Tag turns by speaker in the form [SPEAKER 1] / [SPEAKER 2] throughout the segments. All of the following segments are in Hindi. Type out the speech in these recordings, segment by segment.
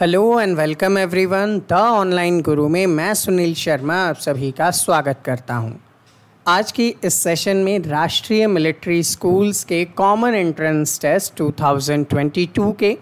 [SPEAKER 1] Hello and welcome everyone the online Guru में मैं सुनील शर्मा आप सभी का स्वागत करता हूँ। आज की इस सेशन में राष्ट्रीय मिलिट्री स्कूल्स के कॉमन एंट्रेंस टेस्ट 2022 के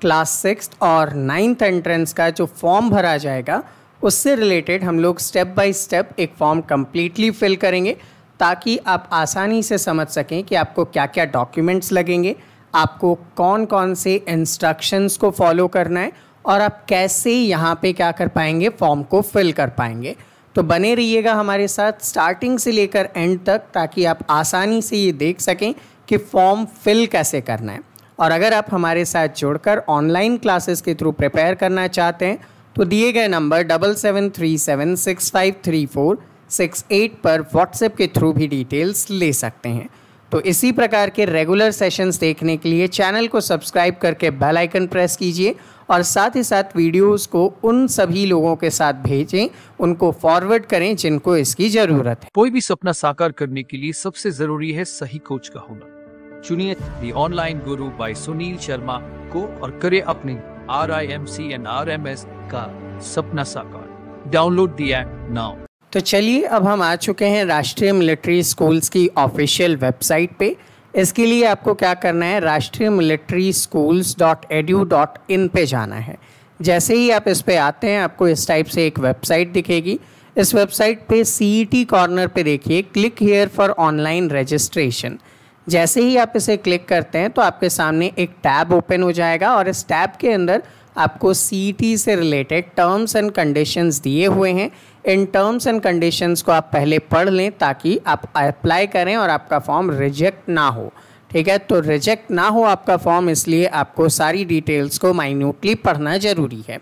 [SPEAKER 1] क्लास सिक्स और नाइन्थ एंट्रेंस का जो फॉर्म भरा जाएगा, उससे रिलेटेड हम लोग स्टेप बाय स्टेप एक फॉर्म कम्प्लीटली फिल करेंगे, ताकि आप आसानी से समझ सकें कि आपको क्या क्या डॉक्यूमेंट्स लगेंगे, आपको कौन कौन से इंस्ट्रक्शंस को फॉलो करना है और आप कैसे यहाँ पे क्या कर पाएँगे? फॉर्म को फिल कर पाएँगे। तो बने रहिएगा हमारे साथ स्टार्टिंग से लेकर एंड तक ताकि आप आसानी से ये देख सकें कि फॉर्म फिल कैसे करना है। और अगर आप हमारे साथ जुड़कर ऑनलाइन क्लासेस के थ्रू प्रिपेयर करना चाहते हैं तो दिए गए number double seven three seven six five three four six eight पर व्हाट्सएप के थ्रू भी डिटेल्स ले सकते हैं। तो इसी प्रकार के रेगुलर सेशंस देखने के लिए चैनल को सब्सक्राइब करके बेल आइकन प्रेस कीजिए और साथ ही साथ वीडियोस को उन सभी लोगों के साथ भेजें उनको फॉरवर्ड करें जिनको इसकी ज़रूरत है।
[SPEAKER 2] कोई भी सपना साकार करने के लिए सबसे ज़रूरी है सही कोच का होना। चुनिए the online Guru by Sunil Sharma को और करे अपने R I M C and R M S का सपना साकार। डाउनलोड दी ऐप नाउ
[SPEAKER 1] तो चलिए अब हम आ चुके हैं राष्ट्रीय मिलिट्री स्कूल्स की ऑफिशियल वेबसाइट पे। इसके लिए आपको क्या करना है Rashtriya military schools dot edu dot in पे जाना है। जैसे ही आप इस पर आते हैं, आपको इस टाइप से एक वेबसाइट दिखेगी। इस वेबसाइट पे सी कॉर्नर पे देखिए, click here for online registration. जैसे ही आप इसे क्लिक करते हैं तो आपके सामने एक टैब ओपन हो जाएगा और इस टैब के अंदर आपको सी से रिलेटेड टर्म्स एंड कंडीशंस दिए हुए हैं। इन टर्म्स एंड कंडीशंस को आप पहले पढ़ लें ताकि आप अप्लाई करें और आपका फॉर्म रिजेक्ट ना हो। ठीक है? तो रिजेक्ट ना हो आपका फॉर्म इसलिए आपको सारी डिटेल्स को माइन्यूटली पढ़ना ज़रूरी है।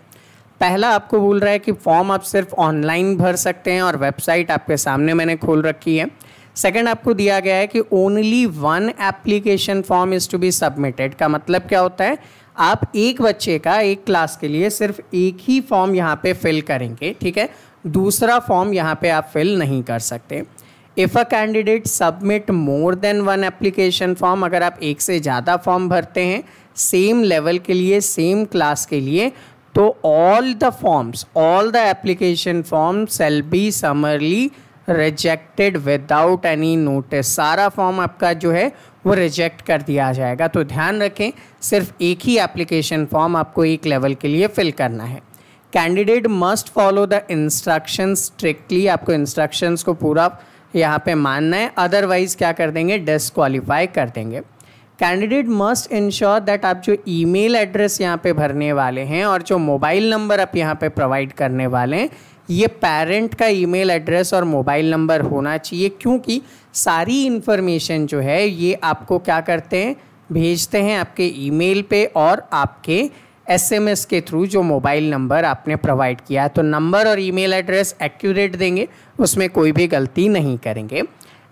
[SPEAKER 1] पहला आपको बोल रहा है कि फॉर्म आप सिर्फ़ ऑनलाइन भर सकते हैं और वेबसाइट आपके सामने मैंने खोल रखी है। सेकंड आपको दिया गया है कि only one application form is to be submitted का मतलब क्या होता है? आप एक बच्चे का एक क्लास के लिए सिर्फ़ एक ही फॉर्म यहाँ पे फिल करेंगे। ठीक है? दूसरा फॉर्म यहाँ पे आप फिल नहीं कर सकते। If a candidate submit more than one application form अगर आप एक से ज़्यादा फॉर्म भरते हैं सेम लेवल के लिए सेम क्लास के लिए तो all the forms all the application form shall be summarily rejected without any notice सारा फॉर्म आपका जो है, वो रिजेक्ट कर दिया जाएगा। तो ध्यान रखें, सिर्फ़ एक ही एप्लीकेशन फॉर्म आपको एक लेवल के लिए फिल करना है। Candidate must follow the instruction strictly आपको इंस्ट्रक्शंस को पूरा यहाँ पे मानना है। अदरवाइज़ क्या कर देंगे? डिसक्वालीफाई कर देंगे। कैंडिडेट मस्ट इंश्योर दैट आप जो ईमेल एड्रेस यहाँ पे भरने वाले हैं और जो मोबाइल नंबर आप यहाँ पे प्रोवाइड करने वाले हैं, ये पेरेंट का ईमेल एड्रेस और मोबाइल नंबर होना चाहिए क्योंकि सारी इन्फॉर्मेशन जो है, ये आपको क्या करते हैं? भेजते हैं आपके ईमेल पे और आपके एसएमएस के थ्रू जो मोबाइल नंबर आपने प्रोवाइड किया है तो नंबर और ईमेल एड्रेस एक्यूरेट देंगे, उसमें कोई भी गलती नहीं करेंगे।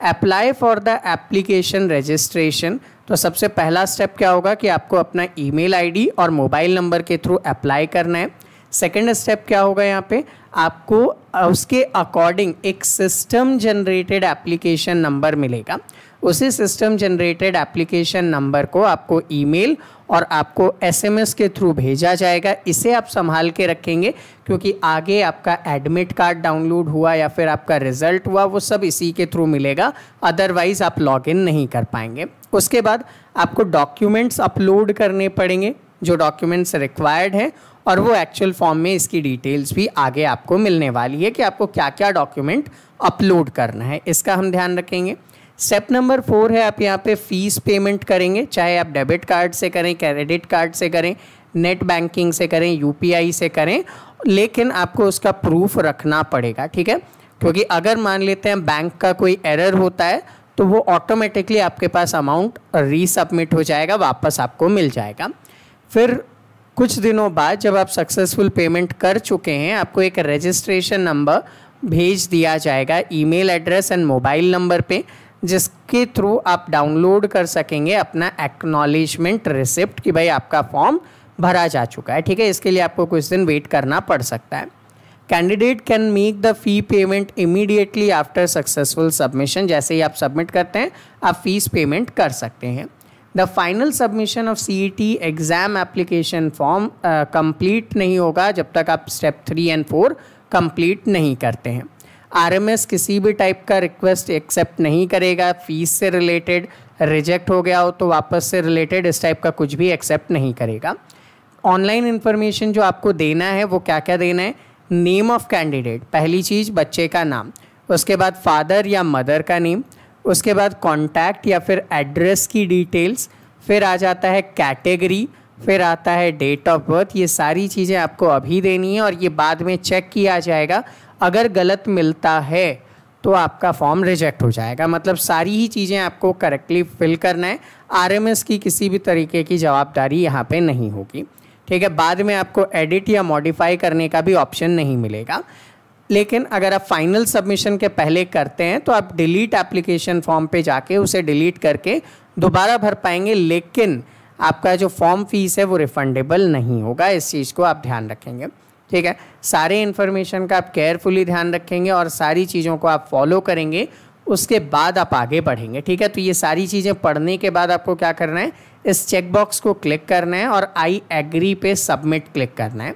[SPEAKER 1] Apply for the application registration तो सबसे पहला स्टेप क्या होगा कि आपको अपना ईमेल आईडी और मोबाइल नंबर के थ्रू अप्लाई करना है। सेकेंड स्टेप क्या होगा यहाँ पे? आपको उसके अकॉर्डिंग एक सिस्टम जनरेटेड एप्लीकेशन नंबर मिलेगा। उसी सिस्टम जनरेटेड एप्लीकेशन नंबर को आपको ईमेल और आपको एसएमएस के थ्रू भेजा जाएगा। इसे आप संभाल के रखेंगे, क्योंकि आगे आपका एडमिट कार्ड डाउनलोड हुआ या फिर आपका रिज़ल्ट हुआ, वो सब इसी के थ्रू मिलेगा। अदरवाइज़ आप लॉगिन नहीं कर पाएँगे। उसके बाद आपको डॉक्यूमेंट्स अपलोड करने पड़ेंगे, जो डॉक्यूमेंट्स रिक्वायर्ड हैं, और वो एक्चुअल फॉर्म में इसकी डिटेल्स भी आगे आपको मिलने वाली है कि आपको क्या क्या डॉक्यूमेंट अपलोड करना है। इसका हम ध्यान रखेंगे। स्टेप नंबर फोर है, आप यहाँ पे फ़ीस पेमेंट करेंगे, चाहे आप डेबिट कार्ड से करें क्रेडिट कार्ड से करें नेट बैंकिंग से करें यूपीआई से करें, लेकिन आपको उसका प्रूफ रखना पड़ेगा, ठीक है? क्योंकि अगर मान लेते हैं बैंक का कोई एरर होता है तो वो ऑटोमेटिकली आपके पास अमाउंट रीसबमिट हो जाएगा, वापस आपको मिल जाएगा। फिर कुछ दिनों बाद जब आप सक्सेसफुल पेमेंट कर चुके हैं, आपको एक रजिस्ट्रेशन नंबर भेज दिया जाएगा email address and mobile number पे। जिसके थ्रू आप डाउनलोड कर सकेंगे अपना एक्नॉलेजमेंट रिसिप्ट कि भाई आपका फॉर्म भरा जा चुका है। ठीक है, इसके लिए आपको कुछ दिन वेट करना पड़ सकता है। Candidate can make the fee payment immediately after successful submission जैसे ही आप सबमिट करते हैं, आप फ़ीस पेमेंट कर सकते हैं। The final submission of C E T exam application form complete नहीं होगा जब तक आप step three and four complete नहीं करते हैं। आरएमएस किसी भी टाइप का रिक्वेस्ट एक्सेप्ट नहीं करेगा फ़ीस से रिलेटेड रिजेक्ट हो गया हो तो वापस से रिलेटेड इस टाइप का कुछ भी एक्सेप्ट नहीं करेगा। ऑनलाइन इन्फॉर्मेशन जो आपको देना है, वो क्या क्या देना है? नेम ऑफ़ कैंडिडेट पहली चीज़ बच्चे का नाम, उसके बाद फादर या मदर का नेम उसके बाद कॉन्टैक्ट या फिर एड्रेस की डिटेल्स फिर आ जाता है कैटेगरी फिर आता है डेट ऑफ़ बर्थ ये सारी चीज़ें आपको अभी देनी है और ये बाद में चेक किया जाएगा। अगर गलत मिलता है तो आपका फॉर्म रिजेक्ट हो जाएगा। मतलब सारी ही चीज़ें आपको करेक्टली फिल करना है। आरएमएस की किसी भी तरीके की जवाबदारी यहाँ पे नहीं होगी। ठीक है, बाद में आपको एडिट या मॉडिफाई करने का भी ऑप्शन नहीं मिलेगा। लेकिन अगर आप फाइनल सबमिशन के पहले करते हैं तो आप डिलीट एप्लीकेशन फॉर्म पे जाके उसे डिलीट करके दोबारा भर पाएँगे। लेकिन आपका जो फॉर्म फ़ीस है, वो रिफंडेबल नहीं होगा। इस चीज़ को आप ध्यान रखेंगे। ठीक है? सारे इन्फॉर्मेशन का आप केयरफुली ध्यान रखेंगे और सारी चीज़ों को आप फॉलो करेंगे, उसके बाद आप आगे बढ़ेंगे, ठीक है? तो ये सारी चीज़ें पढ़ने के बाद आपको क्या करना है? इस चेकबॉक्स को क्लिक करना है और आई एग्री पे सबमिट क्लिक करना है।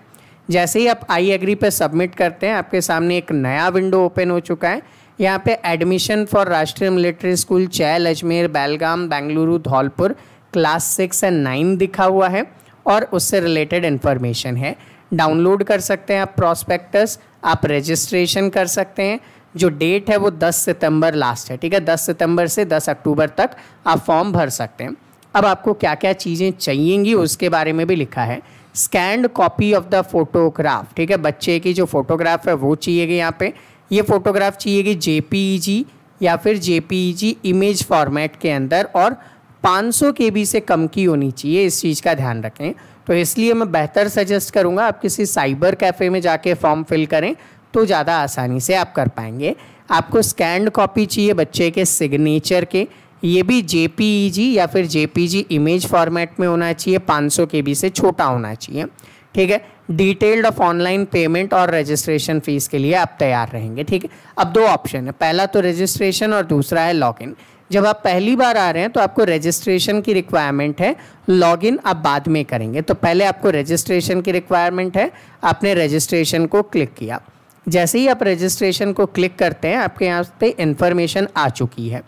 [SPEAKER 1] जैसे ही आप आई एग्री पे सबमिट करते हैं, आपके सामने एक नया विंडो ओपन हो चुका है। यहाँ पे admission for Rashtriya military school Chail Ajmer Belgaum Bengaluru Dholpur class six and nine दिखा हुआ है और उससे रिलेटेड इन्फॉर्मेशन है। डाउनलोड कर सकते हैं आप प्रॉस्पेक्टस आप रजिस्ट्रेशन कर सकते हैं। जो डेट है वो 10 सितंबर लास्ट है, ठीक है? 10 सितंबर से 10 अक्टूबर तक आप फॉर्म भर सकते हैं। अब आपको क्या क्या चीज़ें चाहिएँगी उसके बारे में भी लिखा है। Scanned copy of the photograph ठीक है? बच्चे की जो फोटोग्राफ है वो चाहिएगी यहाँ पे। ये फोटोग्राफ चाहिएगी जे या फिर जेपीईजी इमेज फॉर्मेट के अंदर और 500 के से कम की होनी चाहिए, इस चीज़ का ध्यान रखें। तो इसलिए मैं बेहतर सजेस्ट करूँगा, आप किसी साइबर कैफ़े में जाके फॉर्म फिल करें तो ज़्यादा आसानी से आप कर पाएँगे। आपको स्कैंड कॉपी चाहिए बच्चे के सिग्नेचर के। ये भी जेपीईजी या फिर जेपीजी इमेज फॉर्मेट में होना चाहिए 500 के से छोटा होना चाहिए। ठीक है? डिटेल्ड ऑफ़ ऑनलाइन पेमेंट और रजिस्ट्रेशन फ़ीस के लिए आप तैयार रहेंगे। ठीक है? अब दो ऑप्शन है, पहला तो रजिस्ट्रेशन और दूसरा है लॉगिन। जब आप पहली बार आ रहे हैं तो आपको रजिस्ट्रेशन की रिक्वायरमेंट है। लॉगिन आप बाद में करेंगे। तो पहले आपको रजिस्ट्रेशन की रिक्वायरमेंट है। आपने रजिस्ट्रेशन को क्लिक किया। जैसे ही आप रजिस्ट्रेशन को क्लिक करते हैं, आपके यहाँ पे इंफॉर्मेशन आ चुकी है।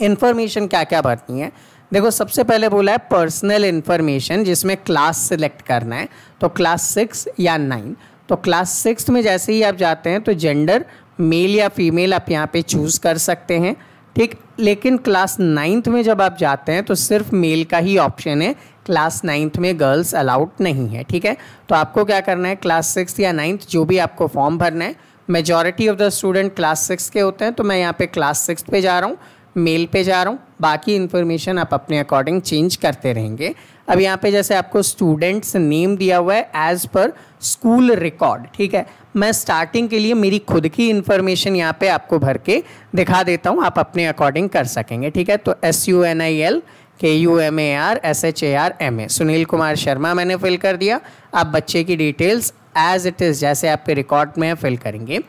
[SPEAKER 1] इंफॉर्मेशन क्या क्या भरनी है? देखो, सबसे पहले बोला है पर्सनल इन्फॉर्मेशन जिसमें क्लास सिलेक्ट करना है। तो क्लास सिक्स या नाइन तो क्लास सिक्स में जैसे ही आप जाते हैं तो जेंडर मेल या फीमेल आप यहाँ पे चूज़ कर सकते हैं। ठीक, लेकिन क्लास नाइन्थ में जब आप जाते हैं तो सिर्फ़ मेल का ही ऑप्शन है। क्लास नाइन्थ में गर्ल्स अलाउड नहीं है, ठीक है? तो आपको क्या करना है, क्लास सिक्स या नाइन्थ, जो भी आपको फॉर्म भरना है, majority of the student class six के होते हैं तो मैं यहाँ पे क्लास सिक्स पे जा रहा हूँ। मेल पे जा रहा हूँ। बाकी इन्फॉर्मेशन आप अपने अकॉर्डिंग चेंज करते रहेंगे। अब यहाँ पे जैसे आपको स्टूडेंट्स नेम दिया हुआ है एज पर स्कूल रिकॉर्ड ठीक है? मैं स्टार्टिंग के लिए मेरी खुद की इन्फॉर्मेशन यहाँ पे आपको भर के दिखा देता हूँ। आप अपने अकॉर्डिंग कर सकेंगे, ठीक है? तो S U N I L K U M A R S H A R M A Sunil Kumar Sharma मैंने फिल कर दिया। आप बच्चे की डिटेल्स एज इट इज़ जैसे आपके रिकॉर्ड में फिल करेंगे।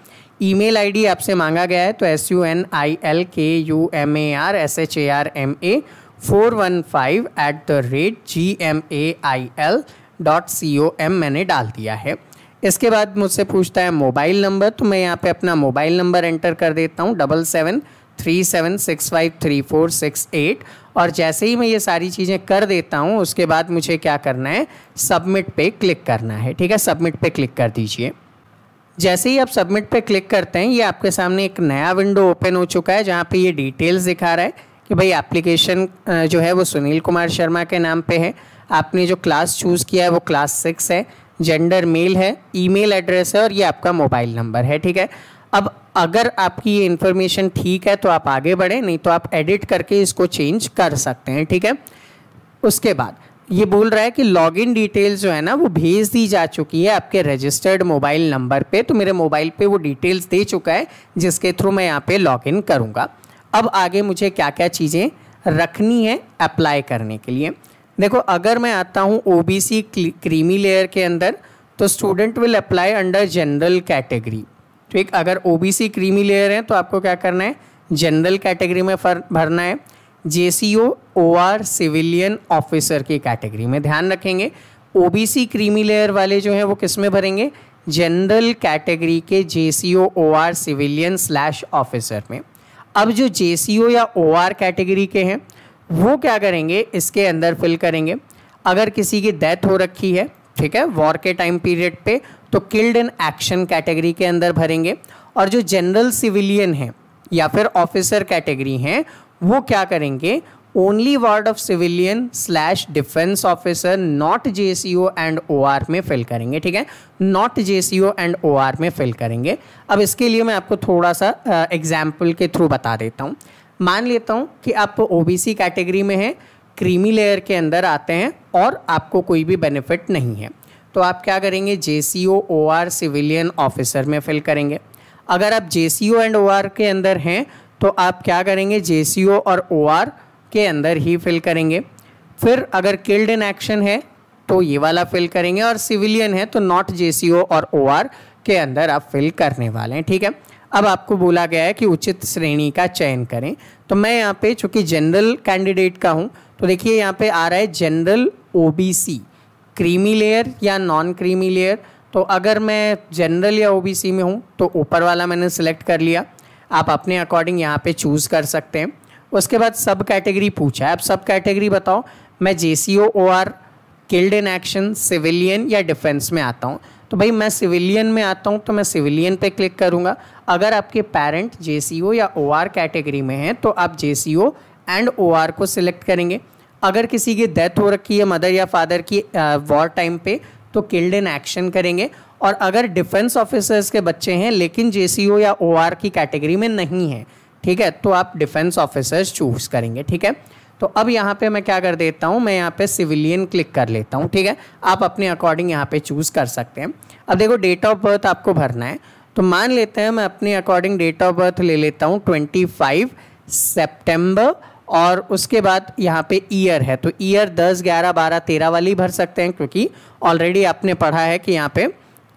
[SPEAKER 1] ईमेल आईडी आपसे मांगा गया है तो S U N I L K U M A R S H A R M A four one five at the rate G M A I L dot C O M मैंने डाल दिया है। इसके बाद मुझसे पूछता है मोबाइल नंबर तो मैं यहाँ पे अपना मोबाइल नंबर एंटर कर देता हूँ, double seven three seven six five three four six eight. और जैसे ही मैं ये सारी चीज़ें कर देता हूँ, उसके बाद मुझे क्या करना है, सबमिट पे क्लिक करना है। ठीक है, सबमिट पे क्लिक कर दीजिए। जैसे ही आप सबमिट पे क्लिक करते हैं, ये आपके सामने एक नया विंडो ओपन हो चुका है जहाँ पे ये डिटेल्स दिखा रहा है कि भाई एप्लीकेशन जो है वो सुनील कुमार शर्मा के नाम पे है। आपने जो क्लास चूज़ किया है, वो क्लास सिक्स है। जेंडर मेल है ईमेल एड्रेस है और ये आपका मोबाइल नंबर है, ठीक है? अब अगर आपकी ये इन्फॉर्मेशन ठीक है तो आप आगे बढ़ें, नहीं तो आप एडिट करके इसको चेंज कर सकते हैं, ठीक है? उसके बाद ये बोल रहा है कि लॉगिन डिटेल्स जो है ना, वो भेज दी जा चुकी है आपके रजिस्टर्ड मोबाइल नंबर पे। तो मेरे मोबाइल पे वो डिटेल्स दे चुका है, जिसके थ्रू मैं यहाँ पे लॉगिन करूँगा। अब आगे मुझे क्या क्या चीज़ें रखनी है अप्लाई करने के लिए। देखो, अगर मैं आता हूँ O B C creamy layer के अंदर तो student will apply under general category ठीक, अगर O B C creamy layer है तो आपको क्या करना है? जनरल कैटेगरी में भरना है। J C O O R civilian officer की कैटेगरी में ध्यान रखेंगे। O B C creamy layer वाले जो हैं वो किसमें भरेंगे? जनरल कैटेगरी के J C O O R civilian slash officer में। अब जो जे सी ओ या ओ आर कैटेगरी के हैं, वो क्या करेंगे? इसके अंदर फिल करेंगे। अगर किसी की डेथ हो रखी है, ठीक है, वॉर के टाइम पीरियड पे तो किल्ड इन एक्शन कैटेगरी के अंदर भरेंगे। और जो जनरल सिविलियन है या फिर ऑफिसर कैटेगरी हैं वो क्या करेंगे? Only ward of civilian slash defence officer not J C O and O R में फिल करेंगे, ठीक है? Not J C O and O R में फिल करेंगे। अब इसके लिए मैं आपको थोड़ा सा एग्ज़ाम्पल के थ्रू बता देता हूँ। मान लेता हूँ कि आप ओ बी सी कैटेगरी में हैं क्रीमी लेयर के अंदर आते हैं और आपको कोई भी बेनिफिट नहीं है। तो आप क्या करेंगे? J C O O R civilian officer में फिल करेंगे। अगर आप J C O and O are के अंदर हैं तो आप क्या करेंगे? जे सी ओ और ओ आर के अंदर ही फिल करेंगे। फिर अगर किल्ड इन एक्शन है तो ये वाला फिल करेंगे और सिविलियन है तो नॉट जे सी ओ और ओ आर के अंदर आप फिल करने वाले हैं, ठीक है? अब आपको बोला गया है कि उचित श्रेणी का चयन करें। तो मैं यहाँ पे, चूँकि जनरल कैंडिडेट का हूँ तो देखिए यहाँ पे आ रहा है जनरल ओबीसी क्रीमी लेयर या नॉन क्रीमी लेयर तो अगर मैं जनरल या ओबीसी में हूँ तो ऊपर वाला मैंने सेलेक्ट कर लिया। आप अपने अकॉर्डिंग यहाँ पे चूज़ कर सकते हैं। उसके बाद सब कैटेगरी पूछा है। अब सब कैटेगरी बताओ। मैं J C O R killed in action civilian या डिफेंस में आता हूँ। तो भाई मैं सिविलियन में आता हूँ तो मैं सिविलियन पे क्लिक करूँगा। अगर आपके पेरेंट जे सी ओ या ओ आर कैटेगरी में हैं तो आप J C O and O R को सिलेक्ट करेंगे। अगर किसी की डेथ हो रखी है मदर या फादर की वॉर टाइम पे तो किल्ड इन एक्शन करेंगे। और अगर डिफेंस ऑफिसर्स के बच्चे हैं, लेकिन JCO या OR की कैटेगरी में नहीं है, ठीक है तो आप डिफेंस ऑफिसर्स चूज़ करेंगे, ठीक है? तो अब यहाँ पे मैं क्या कर देता हूँ, मैं यहाँ पे सिविलियन क्लिक कर लेता हूँ, ठीक है? आप अपने अकॉर्डिंग यहाँ पे चूज़ कर सकते हैं। अब देखो डेट ऑफ़ बर्थ आपको भरना है। तो मान लेते हैं, मैं अपने अकॉर्डिंग डेट ऑफ़ बर्थ ले लेता हूँ ट्वेंटी फाइव सेप्टेम्बर और उसके बाद यहाँ पे ईयर है। तो ईयर दस, ग्यारह, बारह, तेरह वाली भर सकते हैं क्योंकि ऑलरेडी आपने पढ़ा है कि यहाँ पे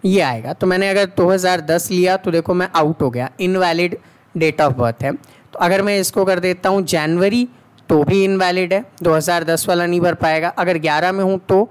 [SPEAKER 1] ये आएगा। तो मैंने अगर 2010 लिया तो देखो मैं आउट हो गया। इनवैलिड डेट ऑफ़ बर्थ है। तो अगर मैं इसको कर देता हूँ जनवरी तो भी इनवैलिड है। 2010 वाला नहीं भर पाएगा। अगर 11 में हूँ तो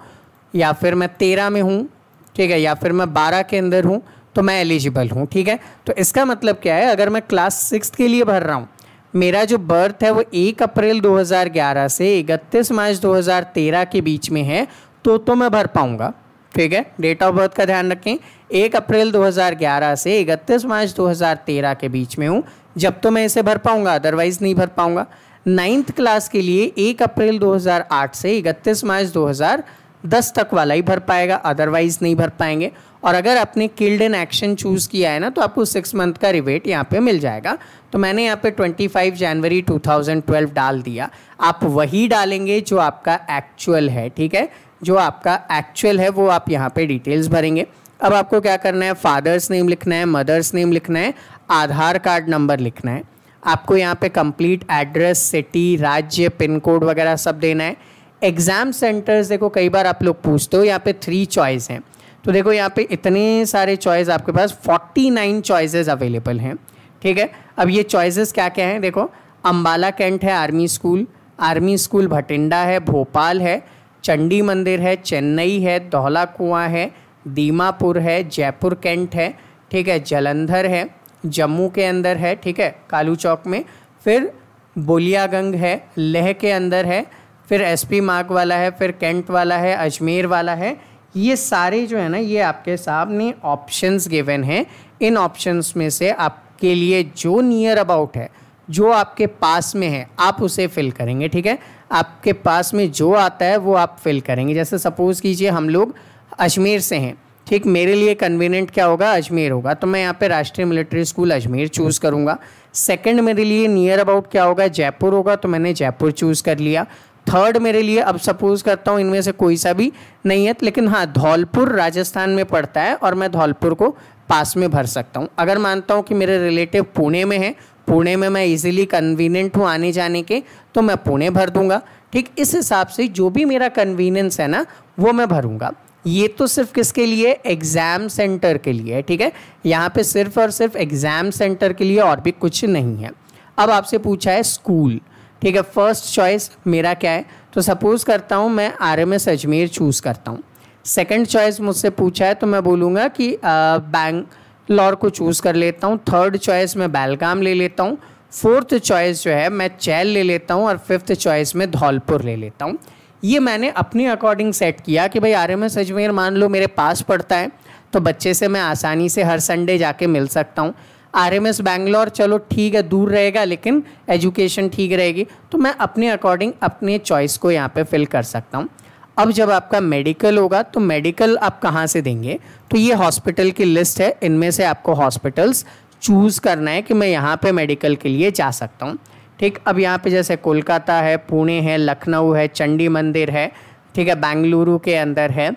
[SPEAKER 1] या फिर मैं 13 में हूँ, ठीक है, या फिर मैं 12 के अंदर हूँ तो मैं एलिजिबल हूँ, ठीक है? तो इसका मतलब क्या है? अगर मैं क्लास सिक्स के लिए भर रहा हूँ मेरा जो बर्थ है वो एक अप्रैल 2011 से इकतीस मार्च 2013 के बीच में है तो तो मैं भर पाऊँगा। ठीक है? डेट ऑफ़ बर्थ का ध्यान रखें। एक अप्रैल 2011 से इकतीस मार्च 2013 के बीच में हूँ, जब तो मैं इसे भर पाऊँगा अदरवाइज़ नहीं भर पाऊँगा। नाइन्थ क्लास के लिए एक अप्रैल 2008 से इकतीस मार्च 2010 तक वाला ही भर पाएगा अदरवाइज़ नहीं भर पाएँगे। और अगर आपने किल्ड इन एक्शन चूज़ किया है ना तो आपको सिक्स मंथ का रिवेट यहाँ पे मिल जाएगा। तो मैंने यहाँ पे 25 जनवरी 2012 डाल दिया। आप वही डालेंगे जो आपका एक्चुअल है, ठीक है? जो आपका एक्चुअल है, वो आप यहाँ पे डिटेल्स भरेंगे। अब आपको क्या करना है? फादर्स नेम लिखना है मदर्स नेम लिखना है, आधार कार्ड नंबर लिखना है। आपको यहाँ पे कंप्लीट एड्रेस सिटी राज्य पिन कोड वगैरह सब देना है। एग्ज़ाम सेंटर्स देखो, कई बार आप लोग पूछते हो, यहाँ पे थ्री चॉइस हैं। तो देखो यहाँ पे इतने सारे चॉइस आपके पास फोर्टी नाइन चॉइसेस अवेलेबल हैं, ठीक है? अब ये चॉइसेस क्या क्या हैं? देखो अम्बाला कैंट है, army school army school Bathinda है, भोपाल है, चंडी मंदिर है, चेन्नई है, धौला कुआँ है, दीमापुर है, जयपुर कैंट है, ठीक है? जलंधर है, जम्मू के अंदर है, ठीक है? कालू चौक में। फिर बोलियागंग है, लेह के अंदर है, फिर एसपी मार्ग वाला है, फिर कैंट वाला है, अजमेर वाला है ये सारे जो है ना, ये आपके सामने ऑप्शंस गिवन हैं। इन ऑप्शंस में से आपके लिए जो नियर अबाउट है, जो आपके पास में है, आप उसे फिल करेंगे, ठीक है? आपके पास में जो आता है, वो आप फिल करेंगे। जैसे सपोज़ कीजिए हम लोग अजमेर से हैं, ठीक? मेरे लिए कन्वीनियंट क्या होगा? अजमेर होगा। तो मैं यहाँ पे Rashtriya military school Ajmer choose करूँगा। सेकंड मेरे लिए नियर अबाउट क्या होगा? जयपुर होगा तो मैंने जयपुर चूज़ कर लिया। थर्ड मेरे लिए, अब सपोज़ करता हूँ, इनमें से कोई सा भी नहीं है, लेकिन हाँ धौलपुर राजस्थान में पड़ता है और मैं धौलपुर को पास में भर सकता हूँ। अगर मानता हूँ कि मेरे रिलेटिव पुणे में है, पुणे में मैं इजीली कन्वीनियंट हूँ आने जाने के तो मैं पुणे भर दूँगा। ठीक, इस हिसाब से जो भी मेरा कन्वीनियंस है ना, वो मैं भरूँगा। ये तो सिर्फ़ किसके लिए? एग्ज़ाम सेंटर के लिए है, ठीक है? यहाँ पे सिर्फ़ और सिर्फ़ एग्ज़ाम सेंटर के लिए और भी कुछ नहीं है। अब आपसे पूछा है स्कूल ठीक है फ़र्स्ट चॉइस मेरा क्या है? तो सपोज़ करता हूँ, मैं R M S Ajmer choose करता हूँ। सेकंड चॉइस मुझसे पूछा है तो मैं बोलूँगा कि बैंगलोर को चूज़ कर लेता हूँ। थर्ड चॉइस मैं बेलगाम ले लेता हूँ। फोर्थ चॉइस जो है, मैं चैल ले लेता हूँ और फिफ्थ चॉइस में धौलपुर ले लेता हूँ। ये मैंने अपने अकॉर्डिंग सेट किया कि भाई आर एम एस अजमेर मान लो मेरे पास पड़ता है तो बच्चे से मैं आसानी से हर संडे जाके मिल सकता हूँ। आर एम एस बैंगलोर, चलो ठीक है, दूर रहेगा, लेकिन एजुकेशन ठीक रहेगी। तो मैं अपने अकॉर्डिंग अपने चॉइस को यहाँ पे फिल कर सकता हूँ। अब जब आपका मेडिकल होगा तो मेडिकल आप कहाँ से देंगे? तो ये हॉस्पिटल की लिस्ट है। इनमें से आपको हॉस्पिटल्स चूज़ करना है कि मैं यहाँ पे मेडिकल के लिए जा सकता हूँ। ठीक, अब यहाँ पे जैसे कोलकाता है, पुणे है, लखनऊ है, चंडी मंदिर है, ठीक है, बेंगलुरु के अंदर है,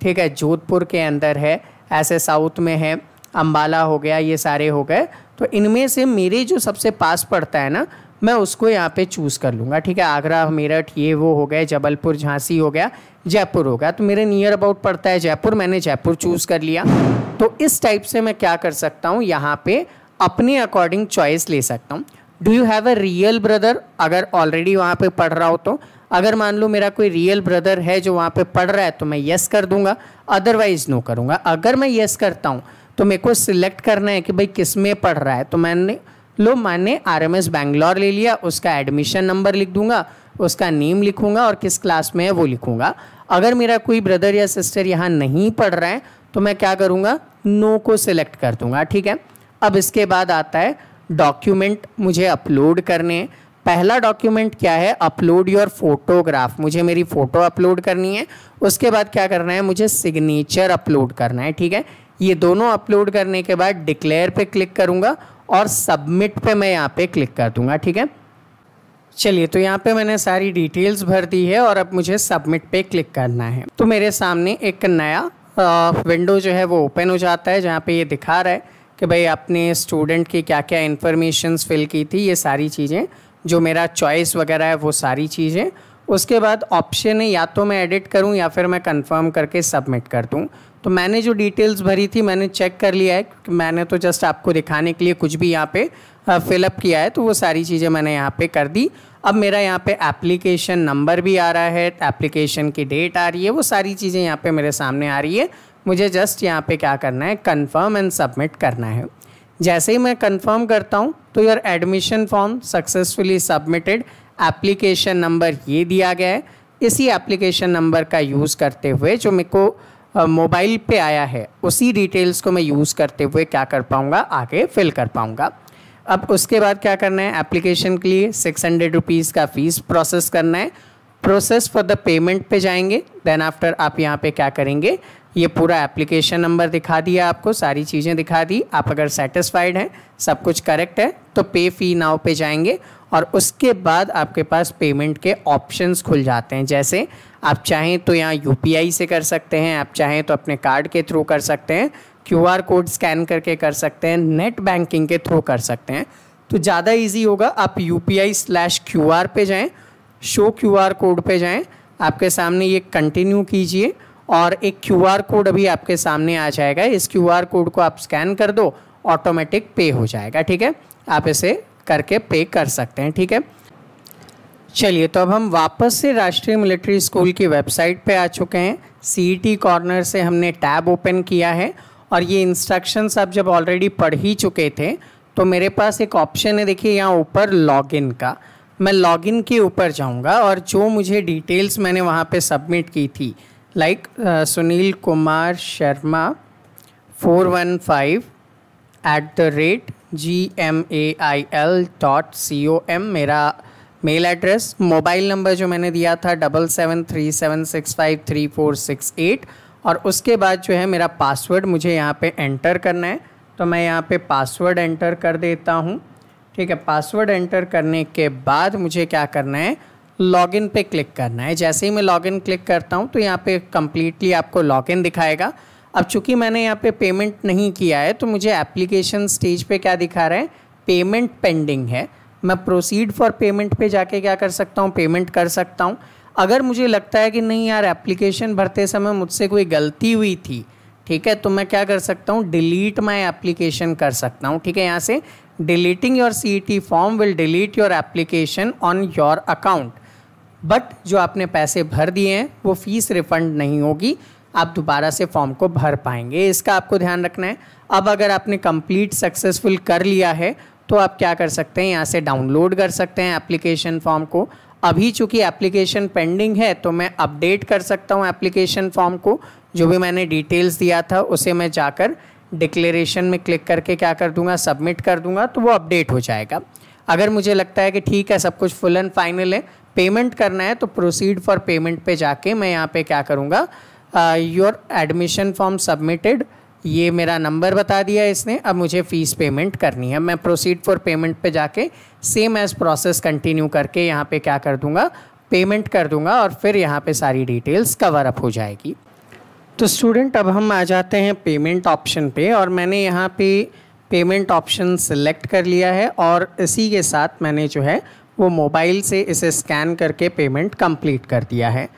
[SPEAKER 1] ठीक है, जोधपुर के अंदर है, ऐसे साउथ में है अम्बाला हो गया, ये सारे हो गए। तो इनमें से मेरे जो सबसे पास पड़ता है ना, मैं उसको यहाँ पे चूज़ कर लूँगा। ठीक है, आगरा, मेरठ, ये वो हो गए, जबलपुर, झांसी हो गया, जयपुर हो गया। तो मेरे नियर अबाउट पड़ता है जयपुर, मैंने जयपुर चूज़ कर लिया। तो इस टाइप से मैं क्या कर सकता हूँ, यहाँ पे अपने अकॉर्डिंग चॉइस ले सकता हूँ। Do you have a real brother अगर ऑलरेडी वहाँ पे पढ़ रहा हो तो। अगर मान लो मेरा कोई रियल ब्रदर है जो वहाँ पे पढ़ रहा है तो मैं यस कर दूँगा। अदरवाइज़ नो करूँगा। अगर मैं यस करता हूँ तो मेरे को सिलेक्ट करना है कि भाई किसमें पढ़ रहा है। तो मैंने, लो, मैंने आर एम एस बैंगलोर ले लिया, उसका एडमिशन नंबर लिख दूँगा, उसका नेम लिखूँगा और किस क्लास में है वो लिखूँगा। अगर मेरा कोई ब्रदर या सिस्टर यहाँ नहीं पढ़ रहा है तो मैं क्या करूँगा? नो को सिलेक्ट कर दूँगा, ठीक है? अब इसके बाद आता है डॉक्यूमेंट मुझे अपलोड करने पहला डॉक्यूमेंट क्या है? अपलोड योर फोटोग्राफ मुझे मेरी फ़ोटो अपलोड करनी है। उसके बाद क्या करना है? मुझे सिग्नेचर अपलोड करना है, ठीक है? ये दोनों अपलोड करने के बाद डिक्लेयर पे क्लिक करूँगा और सबमिट पे मैं यहाँ पे क्लिक कर दूँगा, ठीक है? चलिए तो यहाँ पे मैंने सारी डिटेल्स भर दी है और अब मुझे सबमिट पे क्लिक करना है। तो मेरे सामने एक नया विंडो जो है वो ओपन हो जाता है जहाँ पे ये दिखा रहा है कि भाई आपने स्टूडेंट की क्या क्या इन्फॉर्मेशंस फिल की थी, ये सारी चीज़ें, जो मेरा चॉइस वगैरह है वो सारी चीज़ें। उसके बाद ऑप्शन है या तो मैं एडिट करूँ या फिर मैं कंफर्म करके सबमिट कर दूँ। तो मैंने जो डिटेल्स भरी थी, मैंने चेक कर लिया है, क्योंकि मैंने तो जस्ट आपको दिखाने के लिए कुछ भी यहाँ पे फिलअप किया है तो वो सारी चीज़ें मैंने यहाँ पे कर दी। अब मेरा यहाँ पे एप्लीकेशन नंबर भी आ रहा है एप्लीकेशन की डेट आ रही है, वो सारी चीज़ें यहाँ पे मेरे सामने आ रही है। मुझे जस्ट यहाँ पे क्या करना है कन्फर्म एंड सबमिट करना है। जैसे ही मैं कन्फर्म करता हूँ तो your admission form successfully submitted application number ये दिया गया है। इसी एप्लीकेशन नंबर का यूज़ करते हुए जो मेरे को मोबाइल पे आया है, उसी डिटेल्स को मैं यूज़ करते हुए क्या कर पाऊँगा, आगे फिल कर पाऊँगा। अब उसके बाद क्या करना है, एप्लीकेशन के लिए सिक्स हंड्रेड रुपीज़ का फ़ीस प्रोसेस करना है। प्रोसेस फॉर द पेमेंट पे जाएँगे। देन आफ्टर आप यहाँ पे क्या करेंगे? ये पूरा एप्लीकेशन नंबर दिखा दिया आपको, सारी चीज़ें दिखा दी। आप अगर सेटिस्फाइड हैं, सब कुछ करेक्ट है तो पे फ़ी नाव पे जाएँगे और उसके बाद आपके पास पेमेंट के ऑप्शंस खुल जाते हैं। जैसे आप चाहें तो यहाँ UPI से कर सकते हैं, आप चाहें तो अपने कार्ड के थ्रू कर सकते हैं क्यूआर कोड स्कैन करके कर सकते हैं नेट बैंकिंग के थ्रू कर सकते हैं। तो ज़्यादा ईजी होगा, आप U P I slash Q R पे जाएँ शो क्यू आर कोड पे जाएँ, आपके सामने ये कंटिन्यू कीजिए और एक क्यू आर कोड अभी आपके सामने आ जाएगा। इस क्यू आर कोड को आप स्कैन कर दो ऑटोमेटिक पे हो जाएगा, ठीक है? आप इसे करके पे कर सकते हैं, ठीक है? चलिए तो अब हम वापस से राष्ट्रीय मिलिट्री स्कूल की वेबसाइट पे आ चुके हैं। सी कॉर्नर से हमने टैब ओपन किया है और ये इंस्ट्रक्शंस आप जब ऑलरेडी पढ़ ही चुके थे तो मेरे पास एक ऑप्शन है, देखिए, यहाँ ऊपर लॉगिन का। मैं लॉगिन के ऊपर जाऊँगा और जो मुझे डिटेल्स मैंने वहाँ पे सबमिट की थी like Sunil Kumar Sharma four one five at the rate G M A I L dot C O M मेरा मेल एड्रेस मोबाइल नंबर जो मैंने दिया था double seven three seven six five three four six eight और उसके बाद जो है मेरा पासवर्ड मुझे यहाँ पे एंटर करना है। तो मैं यहाँ पे पासवर्ड एंटर कर देता हूँ। ठीक है पासवर्ड एंटर करने के बाद मुझे क्या करना है? लॉगिन पे क्लिक करना है। जैसे ही मैं लॉगिन क्लिक करता हूँ तो यहाँ पे कम्प्लीटली आपको लॉगिन दिखाएगा। अब चूँकि मैंने यहाँ पे पेमेंट नहीं किया है तो मुझे एप्लीकेशन स्टेज पे क्या दिखा रहा है? पेमेंट पेंडिंग है। मैं प्रोसीड फॉर पेमेंट पे जाके क्या कर सकता हूँ? पेमेंट कर सकता हूँ। अगर मुझे लगता है कि नहीं यार एप्लीकेशन भरते समय मुझसे कोई गलती हुई थी ठीक है? तो मैं क्या कर सकता हूँ? डिलीट माई एप्लीकेशन कर सकता हूँ। ठीक है? यहाँ से deleting your C T form will delete your application on your account but जो आपने पैसे भर दिए हैं, वो फ़ीस रिफंड नहीं होगी। आप दोबारा से फॉर्म को भर पाएँगे। इसका आपको ध्यान रखना है। अब अगर आपने कंप्लीट सक्सेसफुल कर लिया है तो आप क्या कर सकते हैं? यहाँ से डाउनलोड कर सकते हैं एप्लीकेशन फॉर्म को। अभी चूँकि एप्लीकेशन पेंडिंग है तो मैं अपडेट कर सकता हूँ एप्लीकेशन फॉर्म को। जो भी मैंने डिटेल्स दिया था, उसे मैं जाकर डिक्लेरेशन में क्लिक करके क्या कर दूँगा सबमिट कर दूँगा तो वो अपडेट हो जाएगा। अगर मुझे लगता है कि ठीक है, सब कुछ फुल एंड फाइनल है पेमेंट करना है तो प्रोसीड फॉर पेमेंट पे जाके मैं यहाँ पे क्या करूँगा योर एडमिशन फॉर्म सबमिटेड ये मेरा नंबर बता दिया इसने। अब मुझे फ़ीस पेमेंट करनी है। मैं प्रोसीड फॉर पेमेंट पे जाके सेम एज प्रोसेस कंटिन्यू करके यहाँ पे क्या कर दूँगा? पेमेंट कर दूँगा और फिर यहाँ पे सारी डिटेल्स कवर अप हो जाएगी। तो स्टूडेंट अब हम आ जाते हैं पेमेंट ऑप्शन पे और मैंने यहाँ पे पेमेंट ऑप्शन सेलेक्ट कर लिया है और इसी के साथ मैंने जो है वो मोबाइल से इसे स्कैन करके पेमेंट कंप्लीट कर दिया है।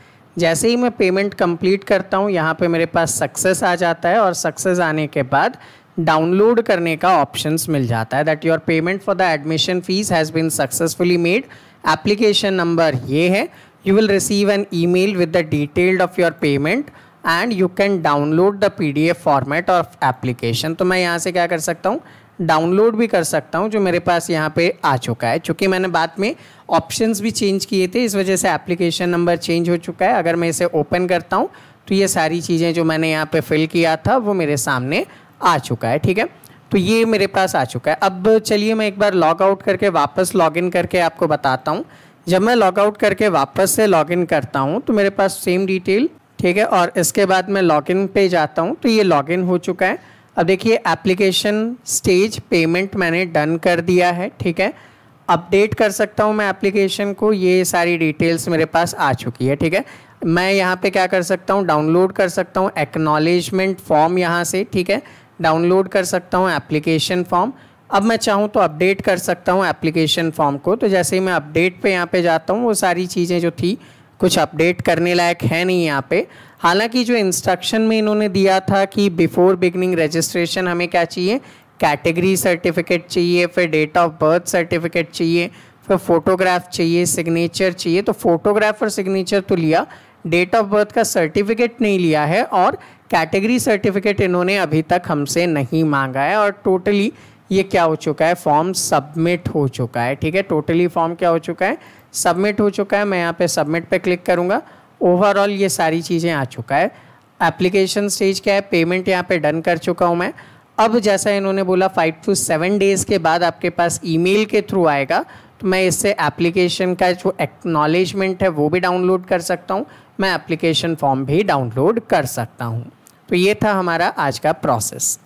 [SPEAKER 1] जैसे ही मैं पेमेंट कंप्लीट करता हूँ, यहाँ पे मेरे पास सक्सेस आ जाता है और सक्सेस आने के बाद डाउनलोड करने का ऑप्शंस मिल जाता है that your payment for the admission fees has been successfully made application number ये है। You will receive an email with the detailed of your payment and you can download the P D F format of application तो मैं यहाँ से क्या कर सकता हूँ? डाउनलोड भी कर सकता हूँ, जो मेरे पास यहाँ पे आ चुका है। चूँकि मैंने बाद में ऑप्शंस भी चेंज किए थे, इस वजह से एप्लीकेशन नंबर चेंज हो चुका है। अगर मैं इसे ओपन करता हूँ तो ये सारी चीज़ें जो मैंने यहाँ पे फिल किया था, वो मेरे सामने आ चुका है, ठीक है? तो ये मेरे पास आ चुका है। अब चलिए मैं एक बार लॉग आउट करके वापस लॉगिन करके आपको बताता हूँ। जब मैं लॉग आउट करके वापस से लॉगिन करता हूँ तो मेरे पास सेम डिटेल ठीक है? और इसके बाद मैं लॉगिन पे जाता हूँ तो ये लॉगिन हो चुका है। अब देखिए एप्लीकेशन स्टेज पेमेंट मैंने डन कर दिया है, ठीक है? अपडेट कर सकता हूँ मैं एप्लीकेशन को, ये सारी डिटेल्स मेरे पास आ चुकी है, ठीक है? मैं यहाँ पे क्या कर सकता हूँ? डाउनलोड कर सकता हूँ एक्नॉलेजमेंट फॉर्म यहाँ से, ठीक है? डाउनलोड कर सकता हूँ एप्लीकेशन फॉर्म अब मैं चाहूँ तो अपडेट कर सकता हूँ एप्लीकेशन फॉर्म को तो जैसे ही मैं अपडेट पे यहाँ पे जाता हूँ, वो सारी चीज़ें जो थी, कुछ अपडेट करने लायक है नहीं यहाँ पे। हालाँकि जो इंस्ट्रक्शन में इन्होंने दिया था कि बिफोर बिगनिंग रजिस्ट्रेशन हमें क्या चाहिए? कैटेगरी सर्टिफिकेट चाहिए, फिर डेट ऑफ़ बर्थ सर्टिफिकेट चाहिए, फिर फोटोग्राफ चाहिए सिग्नेचर चाहिए। तो फोटोग्राफ और सिग्नेचर तो लिया डेट ऑफ़ बर्थ का सर्टिफिकेट नहीं लिया है और कैटेगरी सर्टिफिकेट इन्होंने अभी तक हमसे नहीं मांगा है और टोटली ये क्या हो चुका है? फॉर्म सबमिट हो चुका है, ठीक है? टोटली फॉर्म क्या हो चुका है? सबमिट हो चुका है, मैं यहाँ पे सबमिट पे क्लिक करूँगा। ओवरऑल ये सारी चीज़ें आ चुका है। एप्लीकेशन स्टेज क्या है? पेमेंट यहाँ पे डन कर चुका हूँ मैं। अब जैसा इन्होंने बोला फाइव टू सेवन डेज़ के बाद आपके पास ईमेल के थ्रू आएगा तो मैं इससे एप्लीकेशन का जो एक्नॉलेजमेंट है, वो भी डाउनलोड कर सकता हूँ। मैं एप्लीकेशन फॉर्म भी डाउनलोड कर सकता हूँ। तो ये था हमारा आज का प्रोसेस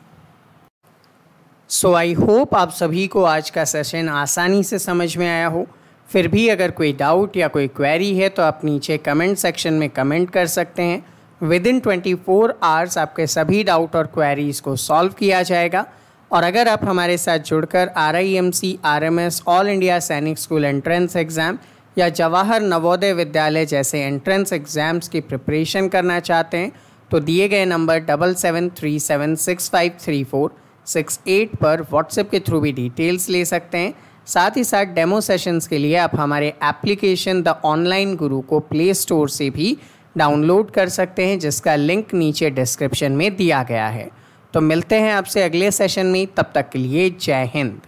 [SPEAKER 1] सो आई होप आप सभी को आज का सेशन आसानी से समझ में आया हो। फिर भी अगर कोई डाउट या कोई क्वेरी है तो आप नीचे कमेंट सेक्शन में कमेंट कर सकते हैं। Within twenty four hours आपके सभी डाउट और क्वेरीज़ को सॉल्व किया जाएगा। और अगर आप हमारे साथ जुड़कर R I M C R M S all India Sainik school entrance exam या जवाहर नवोदय विद्यालय जैसे एंट्रेंस एग्ज़ाम्स की प्रिपरेशन करना चाहते हैं तो दिए गए number double seven three seven six five three four six eight पर व्हाट्सएप के थ्रू भी डिटेल्स ले सकते हैं। साथ ही साथ डेमो सेशंस के लिए आप हमारे एप्लीकेशन द ऑनलाइन गुरु को प्ले स्टोर से भी डाउनलोड कर सकते हैं, जिसका लिंक नीचे डिस्क्रिप्शन में दिया गया है। तो मिलते हैं आपसे अगले सेशन में, तब तक के लिए जय हिंद।